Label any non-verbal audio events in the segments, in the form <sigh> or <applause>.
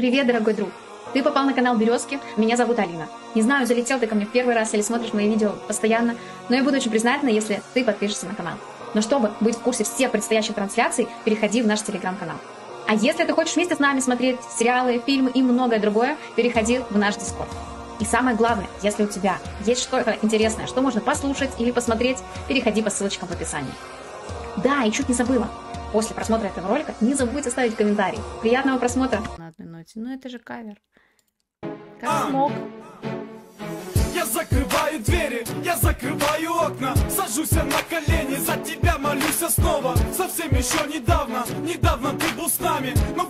Привет, дорогой друг! Ты попал на канал Березки, меня зовут Алина. Не знаю, залетел ты ко мне в первый раз или смотришь мои видео постоянно, но я буду очень признательна, если ты подпишешься на канал. Но чтобы быть в курсе всех предстоящих трансляций, переходи в наш телеграм-канал. А если ты хочешь вместе с нами смотреть сериалы, фильмы и многое другое, переходи в наш дискорд. И самое главное, если у тебя есть что-то интересное, что можно послушать или посмотреть, переходи по ссылочкам в описании. Да, и чуть не забыла. После просмотра этого ролика не забудь оставить комментарий. Приятного просмотра! на одной ноте. Ну это же кавер. Как смог. Я закрываю двери, я закрываю окна Сажусь я на колени, за тебя молюсь я снова Совсем еще недавно, недавно ты был с нами Но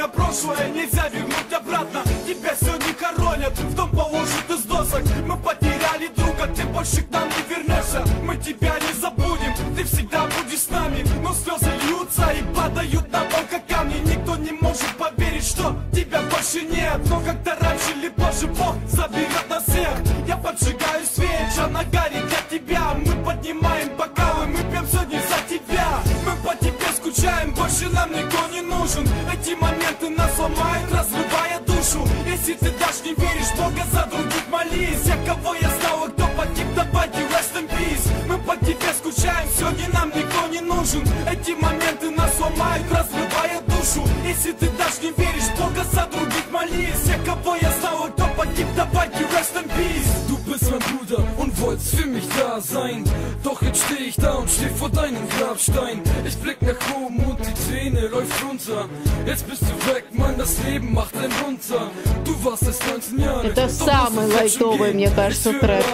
время прошлое, нельзя вернуть обратно. Тебя сегодня хоронят, в дом положат из досок. Мы потеряли друга, ты больше к нам не вернешься. Мы тебя не забудем, ты всегда будешь с нами. Но слезы льются и падают на пол, как камни. Никто не может поверить, что тебя больше нет. Но как-то раньше или позже Бог заберет нас всех. Я поджигаю свеча на гаре для тебя Мы поднимаем нужен Эти моменты нас ломают, разрывая душу. Если ты даже не веришь, Бога за других молись. Я кого я знал, и кто погиб, давайте rest in peace. Мы по тебе скучаем, сегодня нам никто не нужен. Эти моменты нас ломают, разрывая душу. Если ты da sein Doch jetzt steh ich da und steh vor deinem Grabstein Ich blick nach oben und die Träne läuft runter Jetzt bist du weg, Mann, das Leben macht einen runter Du warst erst 19 Jahre Это самый лайтовый, мне кажется, трек.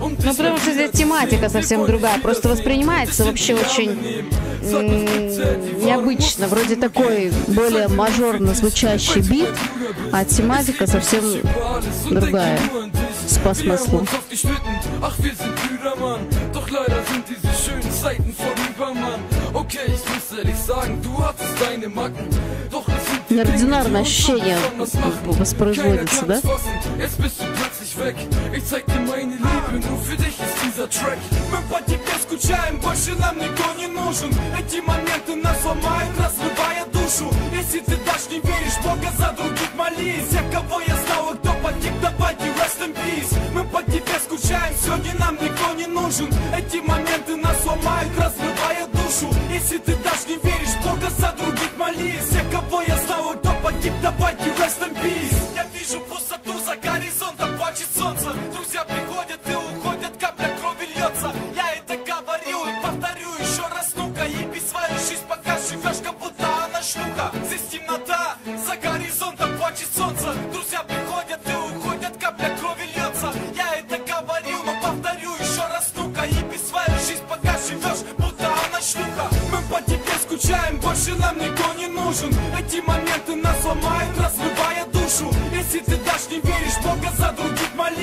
um Ну, потому что здесь тематика совсем другая. Просто воспринимается вообще очень необычно. Вроде такой более мажорно звучащий бит, а тематика совсем другая. По смыслу. Ach, wir sind Brüder, Mann. Doch leider sind diese schönen Zeiten vorüber, Mann. Okay, ich muss ehrlich sagen, du hattest deine Macken. Doch es sind die Неординарное Dinge, die uns ощущение so besonders machen. воспроизводится, Keiner да? kann's fassen, Jetzt bist du plötzlich weg. Ich zeig dir meine Liebe, nur für dich ist dieser Track. Мы по тебе скучаем, больше нам никто не нужен. Эти моменты нас ломают, разрывая душу.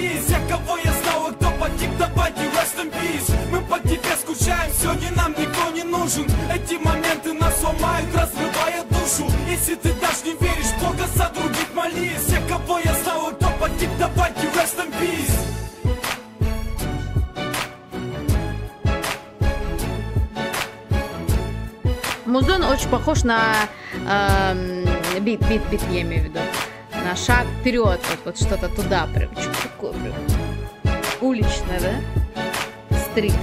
Молись. Я кого я знал, и кто погиб, давайте rest in peace. Мы по тебе скучаем, сегодня нам никто не нужен. Эти моменты нас ломают, разрывая душу. Если ты даже не веришь, Бога за других молись. Я кого я знал, и кто погиб, давайте rest in peace. Музон очень похож на эм, бит, бит, бит, я имею в виду. На шаг вперед, вот, вот что-то туда прям. Что такое прям? Уличное, да? Стрит.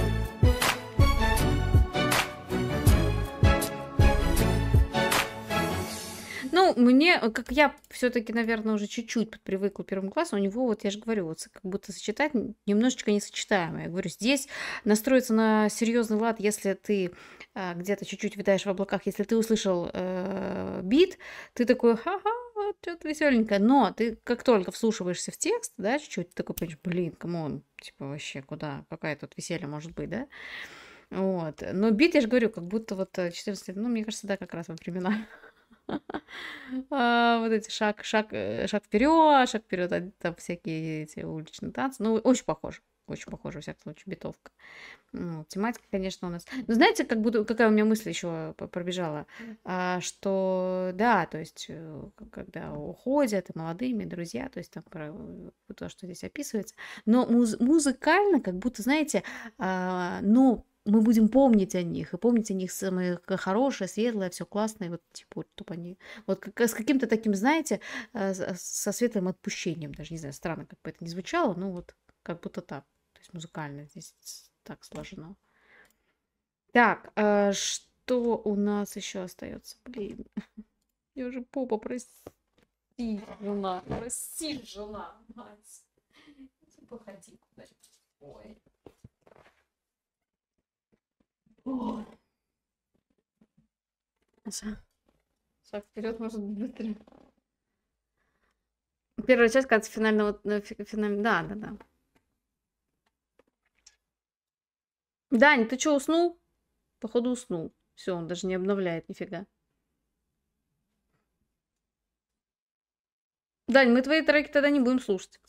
Ну, мне, как я все-таки, наверное, уже чуть-чуть привыкла к первому классу, у него, вот я же говорю, вот как будто сочетать немножечко несочетаемое. Я говорю, здесь настроиться на серьезный лад, если ты а, где-то чуть-чуть витаешь в облаках, если ты услышал э, бит, ты такой, ха-ха, вот что-то веселенькое. Но ты как только вслушиваешься в текст, да, чуть-чуть, ты такой понимаешь, блин, come on, типа вообще куда, какая тут веселье может быть, да? Вот. Но бит, я же говорю, как будто вот э, 14 лет, ну, мне кажется, да, как раз во времена. <laughs> А, Вот эти шаг, шаг, э, шаг вперед, шаг вперед, там всякие эти уличные танцы. Ну, очень похоже. Очень похоже, во всяком случае, битовка. Ну, тематика, конечно, у нас... Ну, знаете, как будто, какая у меня мысль еще пробежала? А, что, да, то есть, э, когда уходят и молодыми, и друзья, то есть там про то, что здесь описывается. Но муз- музыкально, как будто, знаете, а, ну, мы будем помнить о них, и помнить о них самое хорошее, светлое, все классное, вот типа вот они, вот как, с каким-то таким, знаете, э, со светлым отпущением, даже не знаю, странно, как бы это ни звучало, но вот как будто так, есть музыкально здесь так сложено. Так, а что у нас еще остается? Блин, <laughs> я уже попа, прости, жена, прости, жена, мать. Походи куда-нибудь. Ой. Шаг вперед, может быть, быстрее. Первая часть, кажется, финального... Э, финаль... Да, да, да. Дань, ты что, уснул? Походу уснул. Все, он даже не обновляет нифига. Дань, мы твои треки тогда не будем слушать.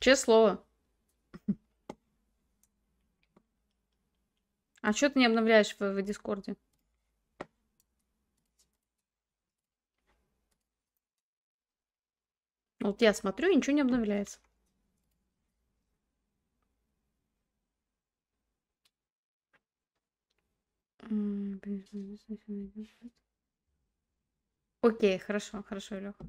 Честное слово. А что ты не обновляешь в, в Дискорде? Вот я смотрю, и ничего не обновляется. Окей, хорошо, хорошо, Леха.